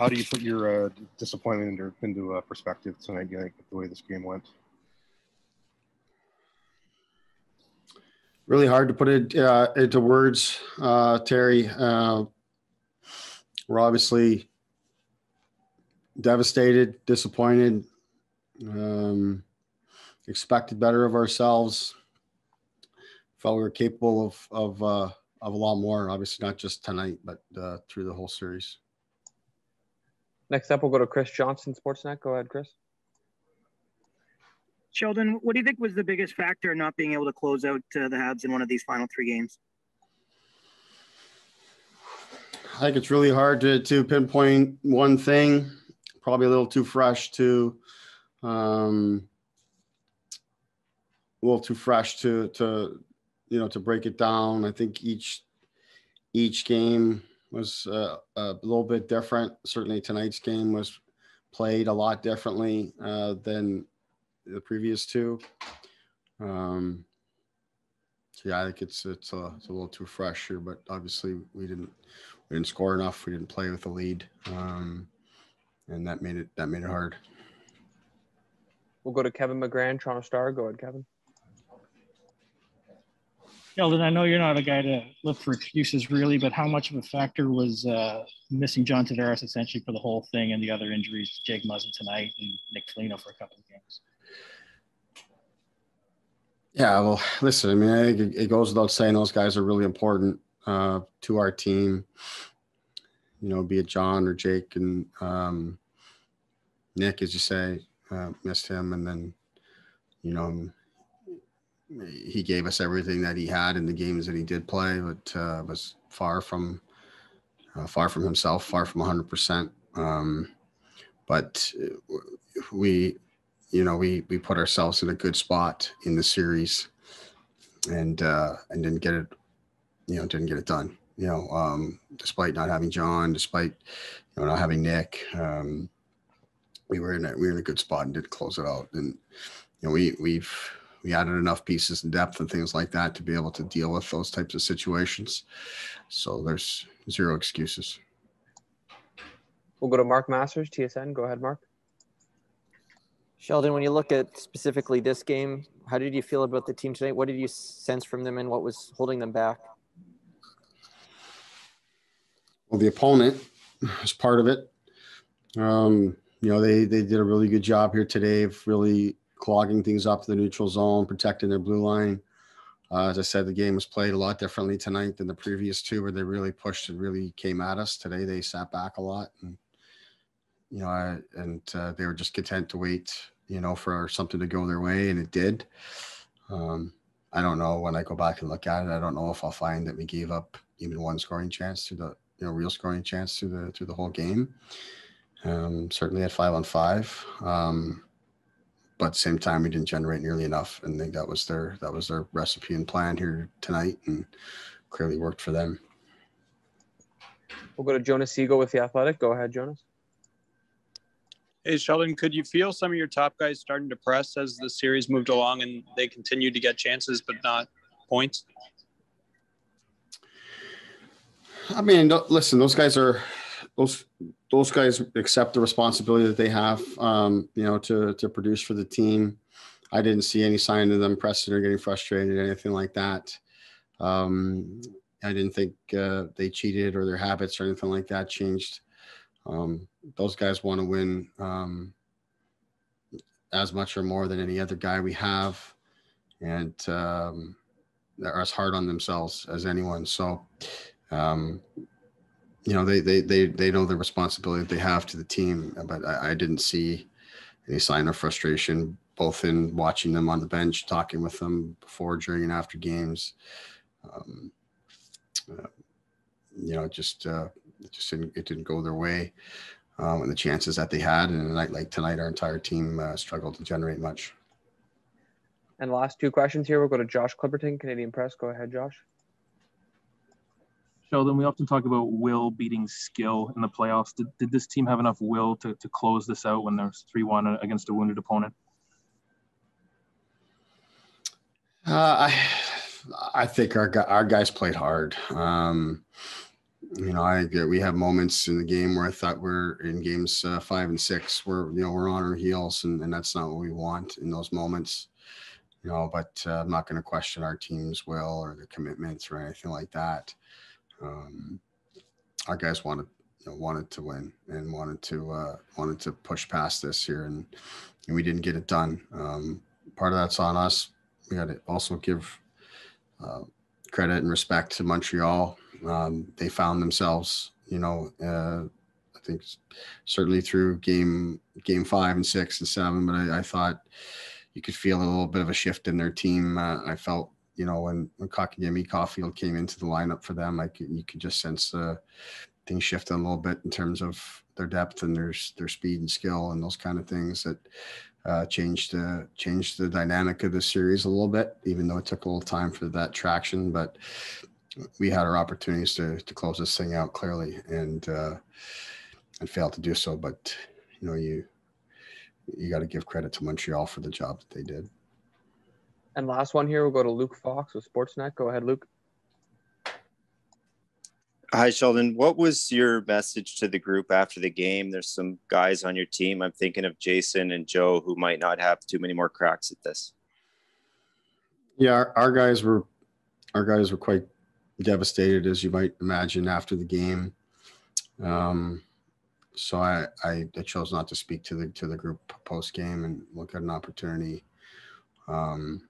how do you put your uh, disappointment into, into uh, perspective tonight? You the way this game went? Really hard to put it uh, into words, uh, Terry. Uh, we're obviously devastated, disappointed, um, expected better of ourselves. Felt we were capable of of uh, of a lot more. Obviously, not just tonight, but through the whole series. Next up, we'll go to Chris Johnston, Sportsnet. Go ahead, Chris. Sheldon, what do you think was the biggest factor in not being able to close out uh, the Habs in one of these final three games? I think it's really hard to, to pinpoint one thing. Probably a little too fresh to, um, a little too fresh to to you know to break it down. I think each each game was uh, a little bit different. Certainly tonight's game was played a lot differently uh, than the previous two. Um, so yeah, I think it's it's a, it's a little too fresh here, but obviously we didn't we didn't score enough. We didn't play with the lead, um, and that made it that made it hard. We'll go to Kevin McGran, Toronto Star. Go ahead, Kevin. Sheldon, I know you're not a guy to look for excuses really, but how much of a factor was uh, missing John Tavares essentially for the whole thing and the other injuries to Jake Muzzin tonight and Nick Foligno for a couple of games? Yeah, well, listen, I mean, I think it goes without saying those guys are really important uh, to our team. You know, be it John or Jake and um, Nick, as you say, uh, missed him, and then you know he gave us everything that he had in the games that he did play, but uh, was far from uh, far from himself, far from 100. Um, percent But uh, we you know, we we put ourselves in a good spot in the series, and uh, and didn't get it, you know, didn't get it done. You know, um, despite not having John, despite you know not having Nick, um, we were in a, we were in a good spot and did close it out. And you know, we we've we added enough pieces and depth and things like that to be able to deal with those types of situations. So there's zero excuses. We'll go to Mark Masters, TSN. Go ahead, Mark. Sheldon, when you look at specifically this game, how did you feel about the team tonight? What did you sense from them and what was holding them back? Well, the opponent was part of it. Um, you know, they they did a really good job here today of really clogging things up the neutral zone, protecting their blue line. Uh, as I said, the game was played a lot differently tonight than the previous two, where they really pushed and really came at us. Today, they sat back a lot and you know, I, and uh, they were just content to wait, you know, for something to go their way, and it did. Um, I don't know when I go back and look at it. I don't know if I'll find that we gave up even one scoring chance to the, you know, real scoring chance through the through the whole game. Um, certainly at five on five, um, but at the same time, we didn't generate nearly enough, and I think that was their that was their recipe and plan here tonight, and clearly worked for them. We'll go to Jonas Siegel with the Athletic. Go ahead, Jonas. Hey, Sheldon, could you feel some of your top guys starting to press as the series moved along and they continued to get chances but not points? I mean, listen, those guys are those those guys accept the responsibility that they have, um, you know, to to produce for the team. I didn't see any sign of them pressing or getting frustrated, or anything like that. Um, I didn't think uh, they cheated or their habits or anything like that changed. Um, those guys want to win um, as much or more than any other guy we have, and um, they're as hard on themselves as anyone. So, um, you know, they they they they know the responsibility that they have to the team. But I, I didn't see any sign of frustration, both in watching them on the bench, talking with them before, during, and after games. Um, uh, you know, just uh, it just didn't it didn't go their way um, and the chances that they had. And a night like tonight, our entire team uh, struggled to generate much. And last two questions here. We'll go to Josh Clipperton, Canadian Press. Go ahead, Josh. Sheldon, we often talk about will beating skill in the playoffs. Did, did this team have enough will to, to close this out when there's 3 1 against a wounded opponent? Uh, I, I think our, our guys played hard. Um, you know, I we have moments in the game where I thought we're in games uh, five and six where you know we're on our heels, and, and that's not what we want in those moments. You know, but uh, I'm not going to question our team's will or the commitments or anything like that. Um, our guys wanted you know, wanted to win and wanted to uh, wanted to push past this here, and, and we didn't get it done. Um, part of that's on us. We got to also give uh, credit and respect to Montreal um, they found themselves, you know, uh, I think certainly through game game five and six and seven, but I, I thought you could feel a little bit of a shift in their team. Uh, I felt, you know, when when Kotkaniemi Caufield came into the lineup for them, like you could just sense uh, things shifting a little bit in terms of their depth and their their speed and skill and those kind of things that uh, changed uh, changed the dynamic of the series a little bit, even though it took a little time for that traction. But we had our opportunities to to close this thing out clearly and uh, and failed to do so. But you know, you you got to give credit to Montreal for the job that they did. And last one here, we'll go to Luke Fox with Sportsnet. Go ahead, Luke. Hi, Sheldon. What was your message to the group after the game? There's some guys on your team. I'm thinking of Jason and Joe who might not have too many more cracks at this. Yeah, our, our guys were our guys were quite devastated, as you might imagine, after the game. Um, so I, I, I chose not to speak to the to the group post game and look at an opportunity. Um,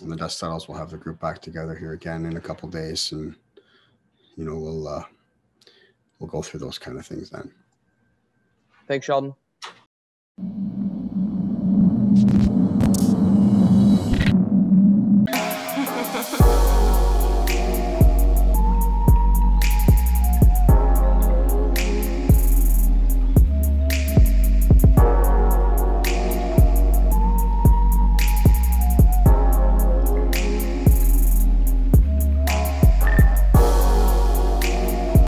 and the dust settles, we'll have the group back together here again in a couple days, and you know we'll uh, we'll go through those kind of things then. Thanks, Sheldon.